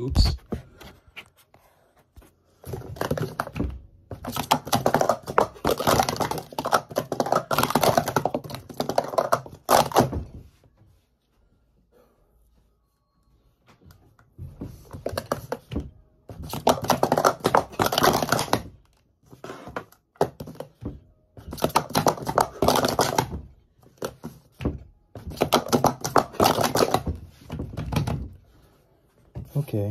Oops. Okay.